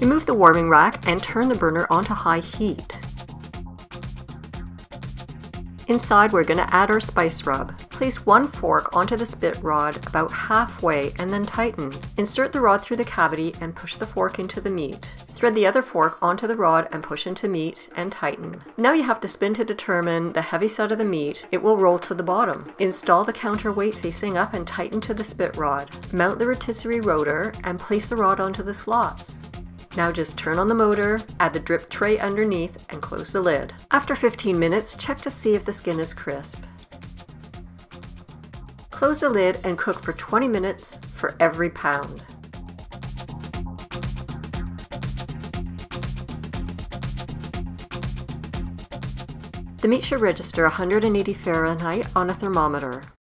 Remove the warming rack and turn the burner onto high heat. Inside we're going to add our spice rub. Place one fork onto the spit rod about halfway and then tighten. Insert the rod through the cavity and push the fork into the meat. Thread the other fork onto the rod and push into meat and tighten. Now you have to spin to determine the heavy side of the meat. It will roll to the bottom. Install the counterweight facing up and tighten to the spit rod. Mount the rotisserie rotor and place the rod onto the slots. Now just turn on the motor, add the drip tray underneath, and close the lid. After 15 minutes, check to see if the skin is crisp. Close the lid and cook for 20 minutes for every pound. The meat should register 180 Fahrenheit on a thermometer.